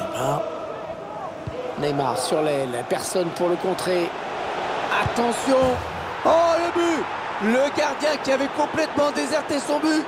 Neymar. Neymar sur l'aile, personne pour le contrer. Attention Oh, le but Le gardien qui avait complètement déserté son but